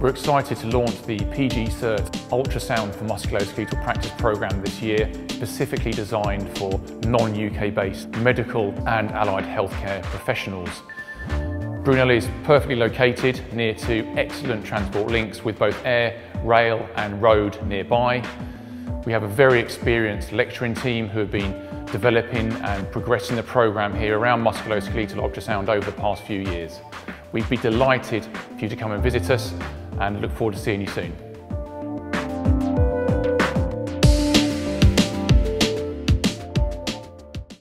We're excited to launch the PG Cert Ultrasound for Musculoskeletal Practice programme this year, specifically designed for non-UK based medical and allied healthcare professionals. Brunel is perfectly located near to excellent transport links with both air, rail and road nearby. We have a very experienced lecturing team who have been developing and progressing the programme here around musculoskeletal ultrasound over the past few years. We'd be delighted for you to come and visit us and look forward to seeing you soon.